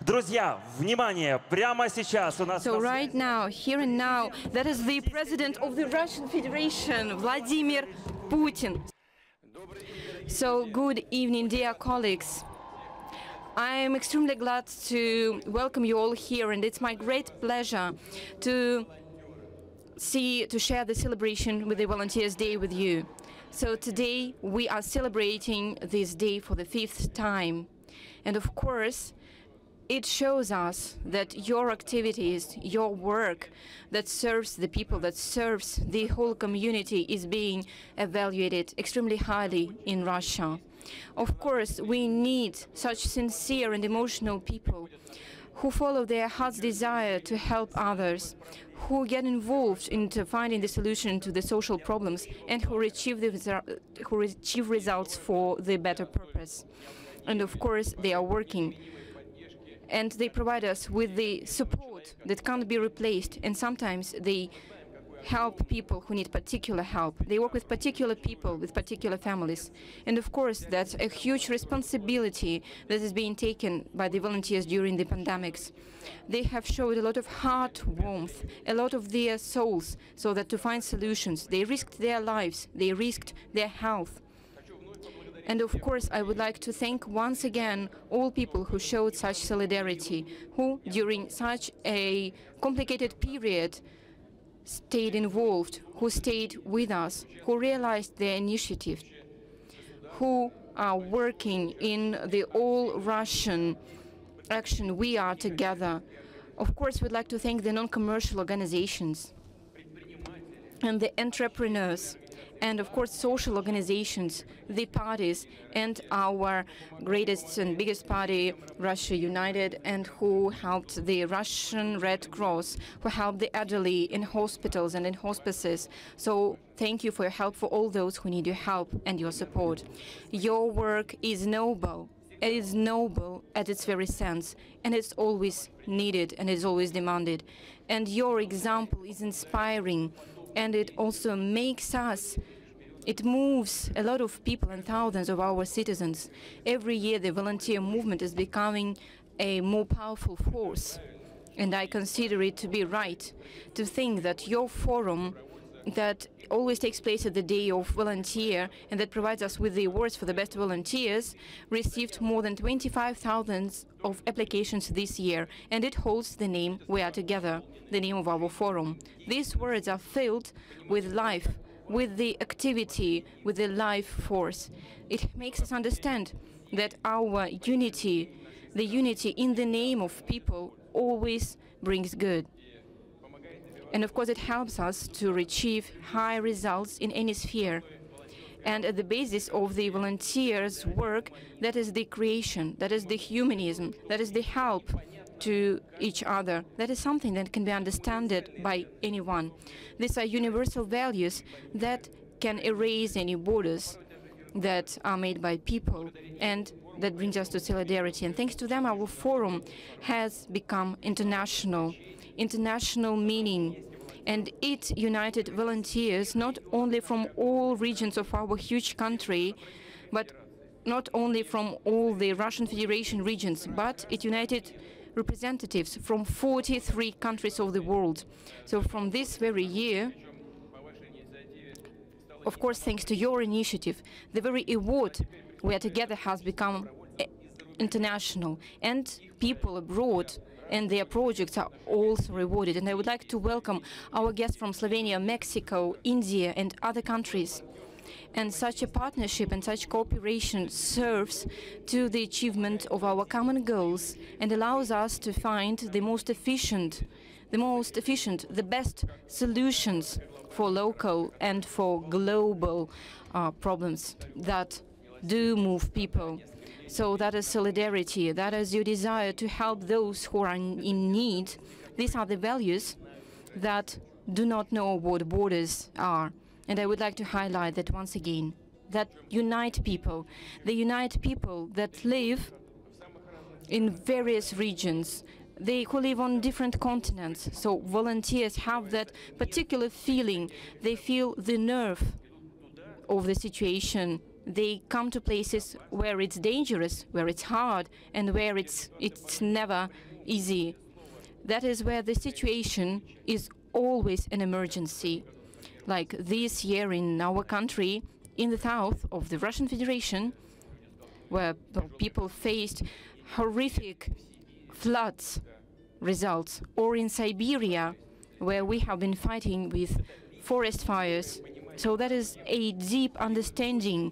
Друзья, внимание, прямо сейчас у нас... So right now, here and now, that is the president of the Russian Federation, Vladimir Putin. So good evening, dear colleagues. I am extremely glad to welcome you all here, and it's my great pleasure to see to share the celebration with the Volunteers Day with you. So today we are celebrating this day for the fifth time, and of course. it shows us that your activities, your work that serves the people, that serves the whole community is being evaluated extremely highly in Russia. Of course, we need such sincere and emotional people who follow their heart's desire to help others, who get involved into finding the solution to the social problems, and who achieve, the, who achieve results for the better purpose. And of course, they are working and they provide us with the support that can't be replaced, and sometimes they help people who need particular help. They work with particular people, with particular families. And of course, that's a huge responsibility that is being taken by the volunteers during the pandemics. They have showed a lot of heart warmth, a lot of their souls, so that to find solutions, they risked their lives, they risked their health. And of course, I would like to thank once again all people who showed such solidarity, who during such a complicated period stayed involved, who stayed with us, who realized their initiative, who are working in the all-Russian action We Are Together. Of course, we'd like to thank the non-commercial organizations and the entrepreneurs and of course social organizations, the parties, and our greatest and biggest party, Russia United, and who helped the Russian Red Cross, who helped the elderly in hospitals and in hospices. So thank you for your help for all those who need your help and your support. Your work is noble. It is noble at its very sense, and it's always needed and it's always demanded. And your example is inspiring and it also makes us it moves a lot of people and thousands of our citizens. Every year, the volunteer movement is becoming a more powerful force. And I consider it to be right to think that your forum that always takes place at the Day of Volunteer and that provides us with the awards for the best volunteers, received more than 25,000 of applications this year, and it holds the name We Are Together, the name of our forum. These words are filled with life, with the activity, with the life force. It makes us understand that our unity, the unity in the name of people, always brings good. And of course, it helps us to achieve high results in any sphere. And at the basis of the volunteers' work, that is the creation, that is the humanism, that is the help to each other. That is something that can be understood by anyone. These are universal values that can erase any borders that are made by people and that brings us to solidarity. And thanks to them, our forum has become international international meaning and it united volunteers not only from all regions of our huge country, but not only from all the Russian Federation regions, but it united representatives from 43 countries of the world. So from this very year, of course, thanks to your initiative, the very award We Are Together has become eh, international, and people abroad and their projects are also rewarded. And I would like to welcome our guests from Slovenia, Mexico, India, and other countries. And such a partnership and such cooperation serves to the achievement of our common goals and allows us to find the most efficient, the most efficient, the best solutions for local and for global uh, problems that do move people. So that is solidarity, that is your desire to help those who are in need. These are the values that do not know what borders are. And I would like to highlight that once again, that unite people. They unite people that live in various regions, they who live on different continents. So volunteers have that particular feeling. They feel the nerve of the situation they come to places where it's dangerous, where it's hard, and where it's, it's never easy. That is where the situation is always an emergency. Like this year in our country, in the south of the Russian Federation, where people faced horrific floods results, or in Siberia, where we have been fighting with forest fires. So that is a deep understanding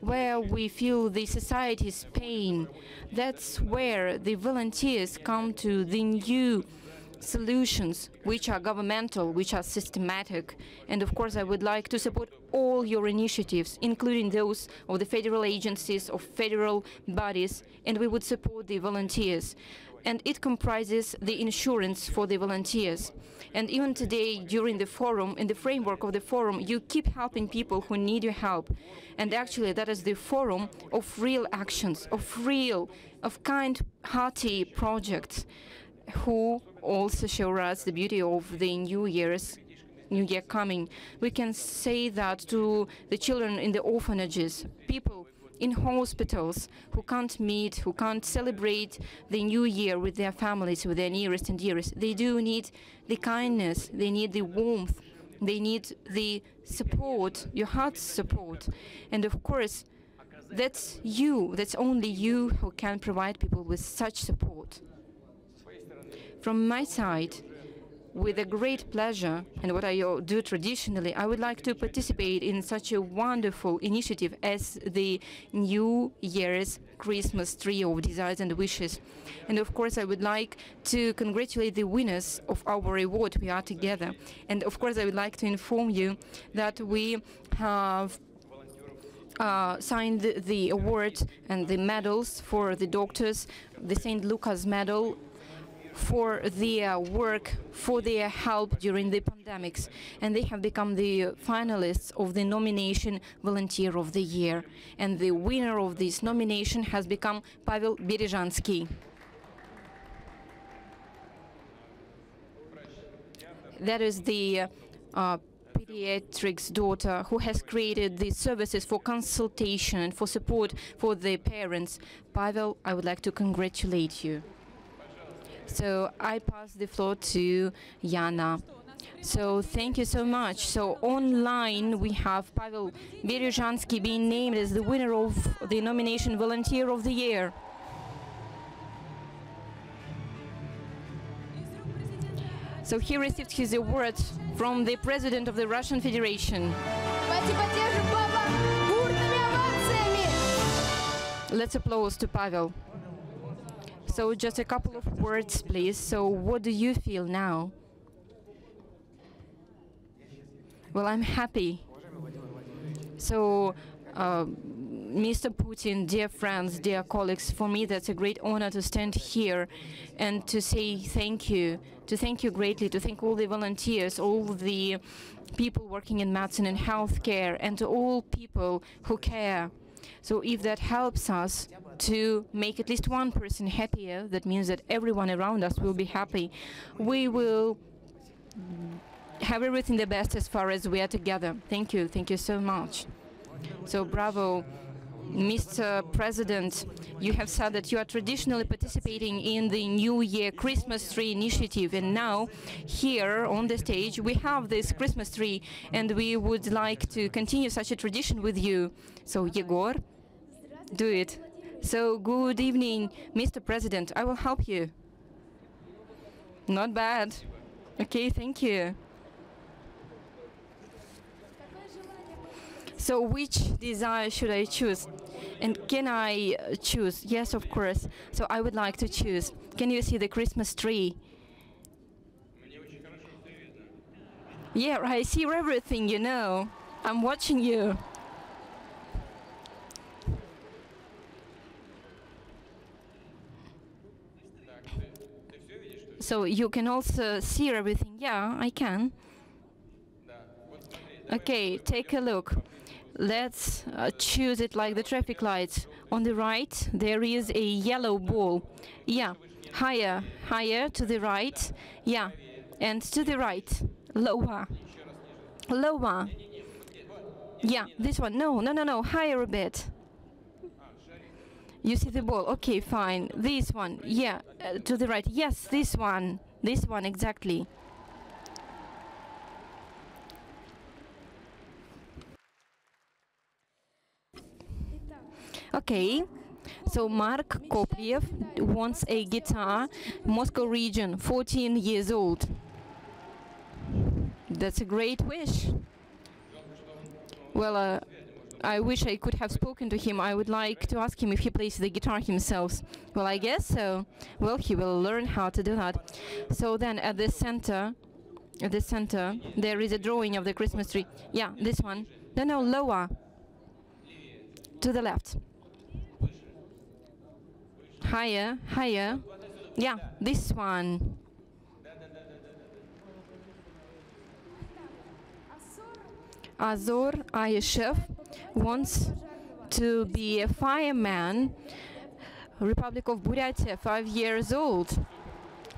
where we feel the society's pain. That's where the volunteers come to the new solutions which are governmental, which are systematic. And of course, I would like to support all your initiatives, including those of the federal agencies, of federal bodies, and we would support the volunteers. And it comprises the insurance for the volunteers. And even today, during the forum, in the framework of the forum, you keep helping people who need your help. And actually, that is the forum of real actions, of real, of kind-hearty projects who also show us the beauty of the New Year's New Year coming. We can say that to the children in the orphanages, people in hospitals who can't meet, who can't celebrate the New Year with their families, with their nearest and dearest. They do need the kindness, they need the warmth, they need the support, your heart's support. And of course, that's you, that's only you who can provide people with such support. From my side, with a great pleasure, and what I do traditionally, I would like to participate in such a wonderful initiative as the New Year's Christmas Tree of Desires and Wishes. And of course, I would like to congratulate the winners of our award, We Are Together. And of course, I would like to inform you that we have uh, signed the award and the medals for the doctors, the St. Lucas Medal for their work, for their help during the pandemics. And they have become the finalists of the nomination Volunteer of the Year. And the winner of this nomination has become Pavel Berezhansky. That is the uh, pediatrics daughter who has created the services for consultation and for support for the parents. Pavel, I would like to congratulate you. So I pass the floor to Yana. So thank you so much. So online we have Pavel Berezhansky being named as the winner of the nomination Volunteer of the Year. So he received his award from the President of the Russian Federation. Let's applause to Pavel. So just a couple of words, please. So what do you feel now? Well, I'm happy. So, uh, Mr. Putin, dear friends, dear colleagues, for me that's a great honor to stand here and to say thank you, to thank you greatly, to thank all the volunteers, all the people working in medicine and healthcare, and to all people who care. So if that helps us to make at least one person happier, that means that everyone around us will be happy. We will have everything the best as far as we are together. Thank you. Thank you so much. So bravo. Mr. President, you have said that you are traditionally participating in the New Year Christmas tree initiative, and now here on the stage we have this Christmas tree, and we would like to continue such a tradition with you. So, Yegor, do it. So, good evening, Mr. President. I will help you. Not bad. Okay, thank you. So which desire should I choose? And can I uh, choose? Yes, of course. So I would like to choose. Can you see the Christmas tree? Yeah, I see everything, you know. I'm watching you. So you can also see everything. Yeah, I can. Okay, take a look. Let's uh, choose it like the traffic lights. On the right, there is a yellow ball. Yeah, higher, higher to the right. Yeah, and to the right, lower, lower. Yeah, this one. No, no, no, no. Higher a bit. You see the ball. Okay, fine. This one. Yeah, uh, to the right. Yes, this one. This one, exactly. Okay. So Mark Kopliev wants a guitar, Moscow region, 14 years old. That's a great wish. Well, uh, I wish I could have spoken to him. I would like to ask him if he plays the guitar himself. Well, I guess so. Well, he will learn how to do that. So then at the center, at the center, there is a drawing of the Christmas tree. Yeah, this one. No, no, lower. To the left. Higher, higher. Yeah, this one. Azor Ayeshev wants to be a fireman, Republic of Buryatia, five years old.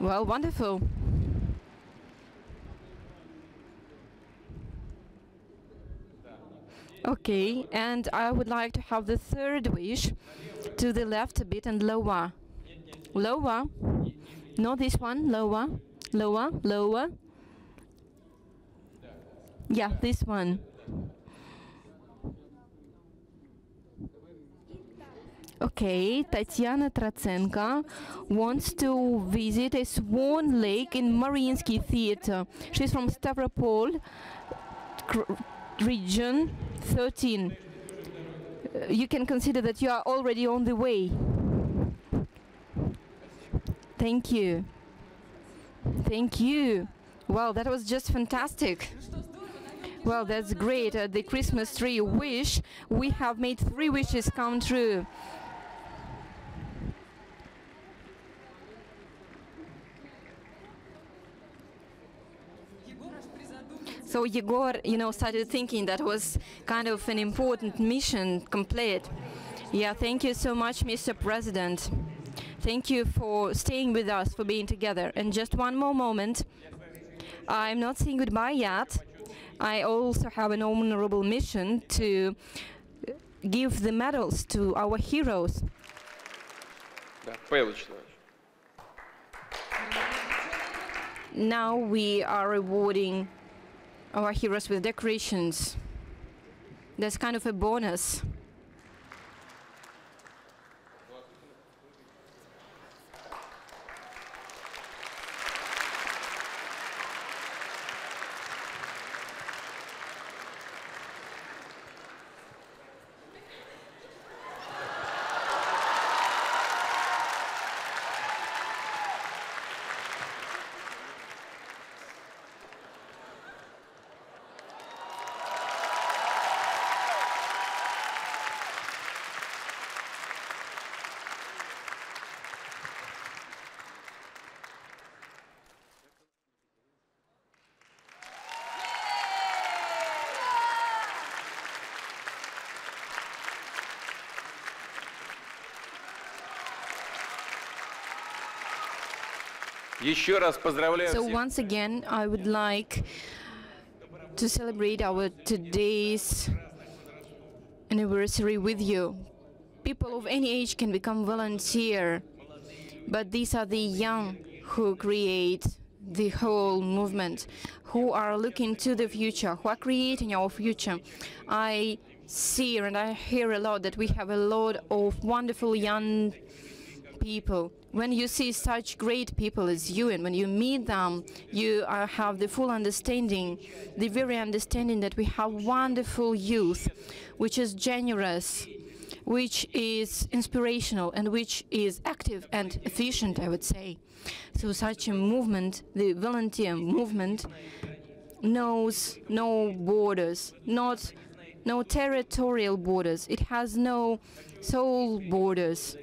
Well, wonderful. Okay, and I would like to have the third wish to the left a bit and lower. Lower. Not this one, lower, lower, lower. Yeah, this one. Okay, Tatiana Tratsenko wants to visit a Swan Lake in Mariinsky Theater. She's from Stavropol region 13. Uh, you can consider that you are already on the way. Thank you. Thank you. Wow, that was just fantastic. Well, that's great. Uh, the Christmas tree wish, we have made three wishes come true. So Yegor, you know, started thinking that was kind of an important mission complete. Yeah, thank you so much, Mr. President. Thank you for staying with us, for being together. And just one more moment. I'm not saying goodbye yet. I also have an honorable mission to give the medals to our heroes. Now we are rewarding our heroes with decorations. That's kind of a bonus. So once again, I would like to celebrate our today's anniversary with you. People of any age can become volunteer, but these are the young who create the whole movement, who are looking to the future, who are creating our future. I see and I hear a lot that we have a lot of wonderful young people. When you see such great people as you and when you meet them, you have the full understanding, the very understanding that we have wonderful youth, which is generous, which is inspirational and which is active and efficient, I would say. So such a movement, the volunteer movement, knows no borders, not no territorial borders. It has no soul borders.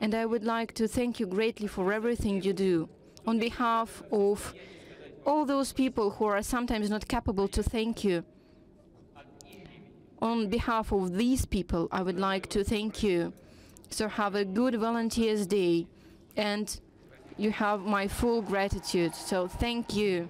And I would like to thank you greatly for everything you do on behalf of all those people who are sometimes not capable to thank you. On behalf of these people, I would like to thank you. So have a good Volunteers Day, and you have my full gratitude. So thank you.